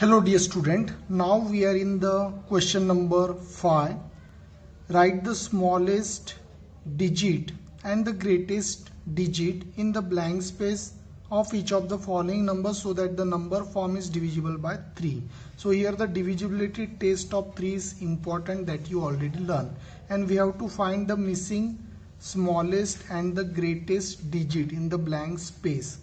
Hello dear student, now we are in the question number 5. Write the smallest digit and the greatest digit in the blank space of each of the following numbers so that the number form is divisible by 3. So here the divisibility test of 3 is important that you already learned and we have to find the missing smallest and the greatest digit in the blank space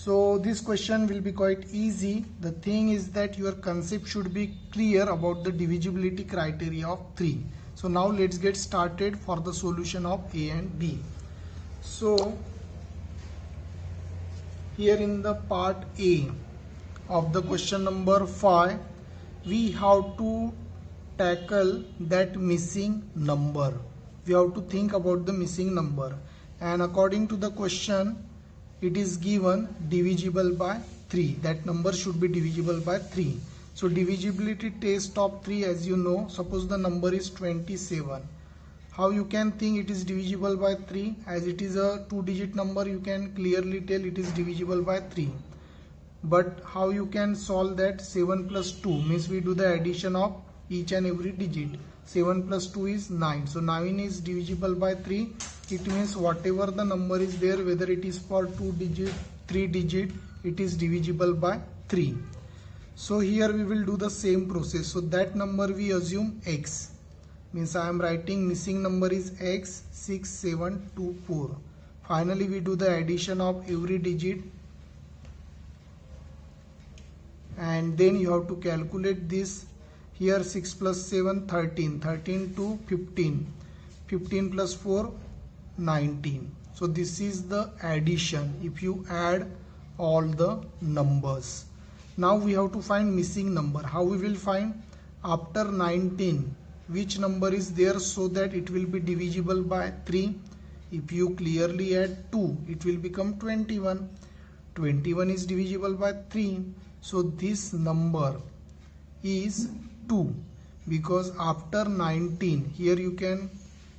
so this question will be quite easy. The thing is that your concept should be clear about the divisibility criteria of 3. So now let's get started for the solution of A and B. So here in the part A of the question number 5 we have to tackle that missing number. We have to think about the missing number and according to the question it is given divisible by 3 that number should be divisible by 3 so divisibility test of 3 as you know suppose the number is 27 how you can think it is divisible by 3 as it is a two digit number you can clearly tell it is divisible by 3 but how you can solve that 7 plus 2 means we do the addition of each and every digit 7 plus 2 is 9 so 9 is divisible by 3 it means whatever the number is there whether it is for 2 digit 3 digit it is divisible by 3 so here we will do the same process. So that number we assume x. Means I am writing missing number is x 6724 finally we do the addition of every digit. And then you have to calculate this here 6 plus 7 13 13 to 15 15 plus 4 19 so this is the addition. If you add all the numbers. Now we have to find missing number. How we will find? After 19 which number is there so that it will be divisible by 3 if you clearly add 2 it will become 21 21 is divisible by 3 so this number is 2 because after 19 here you can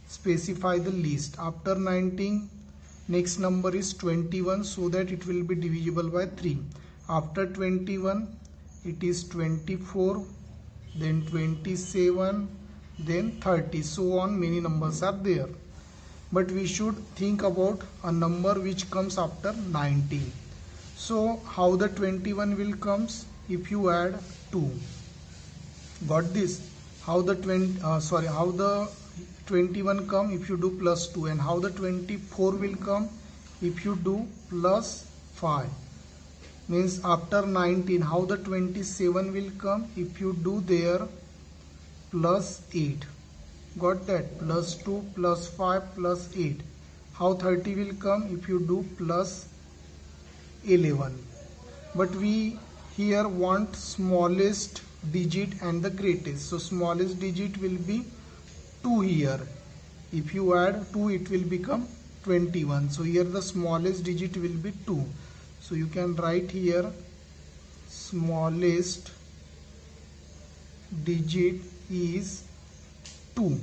specify the list. After 19 next number is 21 so that it will be divisible by 3 after 21 it is 24 then 27 then 30 so on many numbers are there. But we should think about a number which comes after 19 so how the 21 will comes? If you add 2 got this how the 20 uh, sorry how the 21 come if you do plus 2 and how the 24 will come if you do plus 5 means after 19 how the 27 will come if you do there plus 8 got that? Plus 2 plus 5 plus 8 how 30 will come if you do plus 11 but we here want smallest digit and the greatest. So smallest digit will be 2 here. If you add 2 it will become 21 so here the smallest digit will be 2 so you can write here smallest digit is 2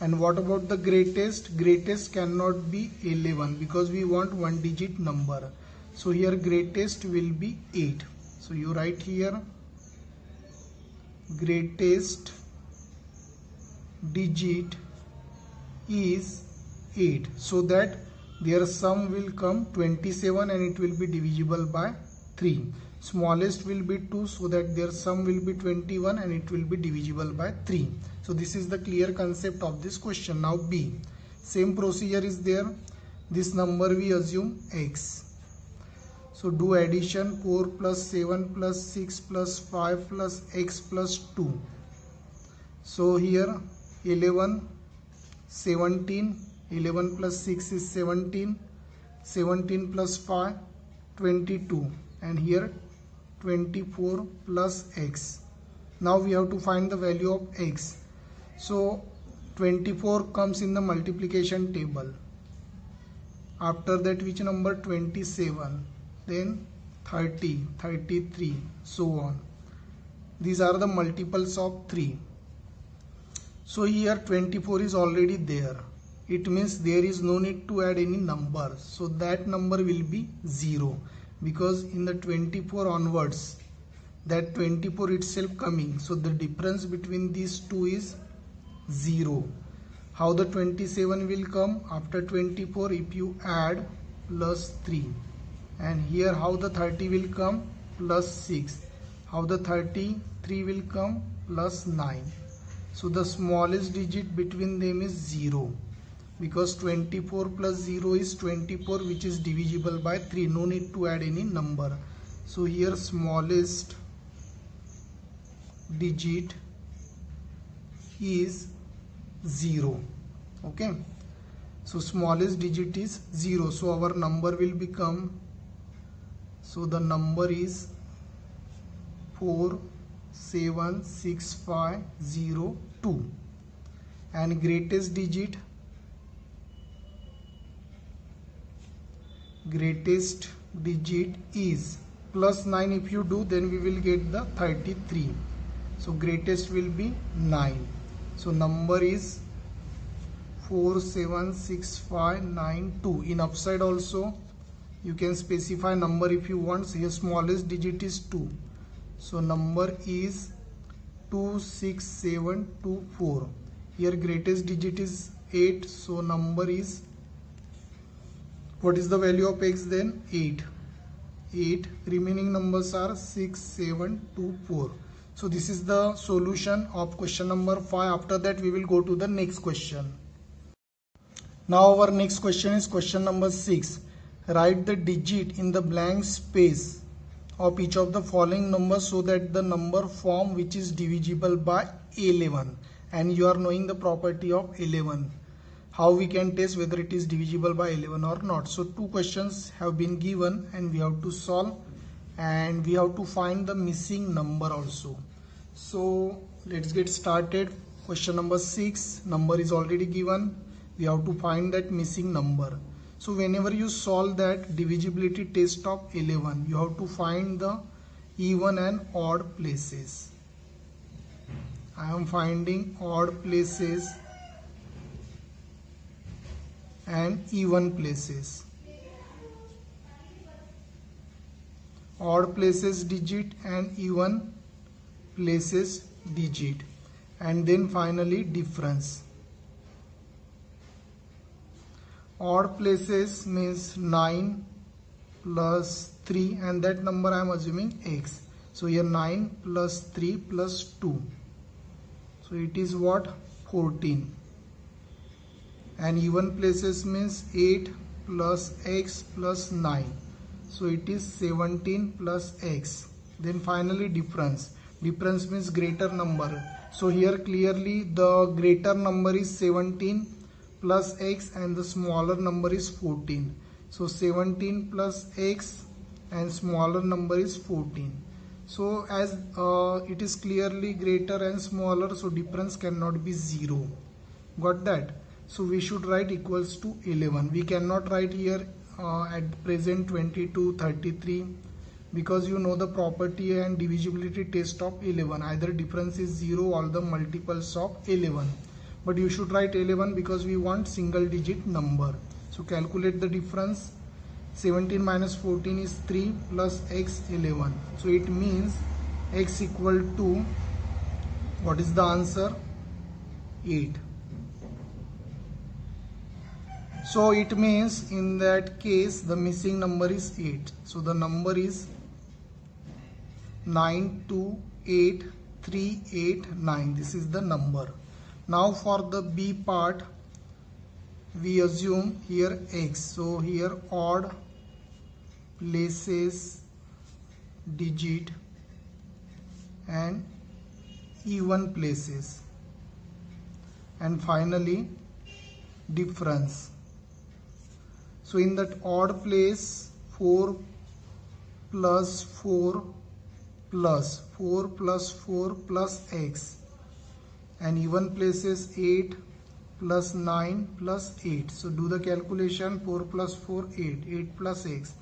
and what about the greatest? Greatest cannot be 11 because we want one digit number. So here greatest will be 8 so you write here greatest digit is 8 so that their sum will come 27 and it will be divisible by 3 smallest will be 2 so that their sum will be 21 and it will be divisible by 3 so this is the clear concept of this question. Now b. Same procedure is there. This number we assume x so do addition 4 plus 7 plus 6 plus 5 plus x plus 2 so here 11 17 11 plus 6 is 17 17 plus 5 22 and here 24 plus x. Now we have to find the value of x. So 24 comes in the multiplication table. After that which number? 27 then 30 33 so on. These are the multiples of 3 so here 24 is already there. It means there is no need to add any number so that number will be 0 because in the 24 onwards that 24 itself coming. So the difference between these two is 0 how the 27 will come? After 24 if you add plus 3 and here how the 30 will come? Plus 6 how the 33 will come? Plus 9 so the smallest digit between them is 0 because 24 plus 0 is 24 which is divisible by 3 no need to add any number. So here smallest digit is 0 okay? So smallest digit is 0 so our number will become so the number is 47652 and greatest digit? Greatest digit is plus 9 if you do then we will get the 33 so greatest will be 9 so number is 476592 in upside also you can specify number if you want. So here smallest digit is 2 so number is 26724 here greatest digit is 8 so number is what is the value of x then? 8 8 remaining numbers are 6 7 2 4 so this is the solution of question number 5 after that we will go to the next question. Now our next question is question number 6 write the digit in the blank space of each of the following numbers so that the number form which is divisible by 11 and you are knowing the property of 11 how we can test whether it is divisible by 11 or not. So two questions have been given and we have to solve and we have to find the missing number also. So let's get started. Question number 6 number is already given. We have to find that missing number so whenever you solve that divisibility test of 11 you have to find the even and odd places I am finding odd places and even places. Odd places digit and even places digit and then finally difference. Odd places means 9 plus 3 and that number I am assuming x. So here 9 plus 3 plus 2. So it is what? 14 and even places means 8 plus x plus 9 so it is 17 plus x then finally difference difference means greater number so here clearly the greater number is 17 plus x and the smaller number is 14 so 17 plus x and smaller number is 14 so as uh, it is clearly greater and smaller so difference cannot be zero. Got that? So we should write equals to 11 we cannot write here uh, at present 22 33 because you know the property and divisibility test of 11 either difference is 0 or the multiples of 11 but you should write 11 because we want single digit number. So calculate the difference. 17 minus 14 is 3 plus x 11 so it means x equal to what is the answer? 8 so it means in that case the missing number is 8 so the number is 928389 this is the number now for the b part we assume here x. So here odd places digit and even places. And finally difference. So in that odd place 4 plus 4 plus 4 plus 4 plus x and even places 8 plus 9 plus 8 so do the calculation 4 plus 4 8 8 plus x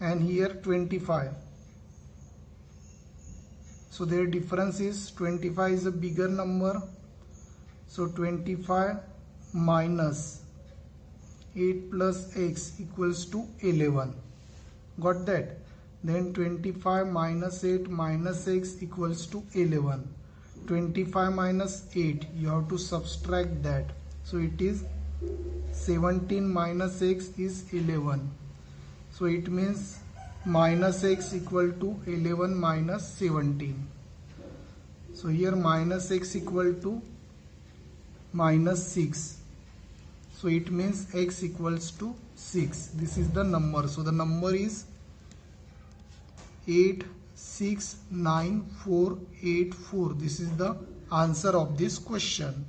and here 25 so their difference is 25 is a bigger number. So 25 minus 8 plus x equals to 11 got that? Then 25 minus 8 minus x equals to 11 25 minus 8 you have to subtract that. So it is 17 minus x is 11 so it means minus x equal to 11 minus 17 so here minus x equal to minus 6 so it means x equals to 6 this is the number. So the number is 869484 this is the answer of this question.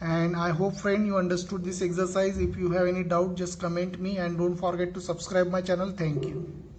And i hope friend you understood this exercise. If you have any doubt just comment me and don't forget to subscribe my channel. Thank you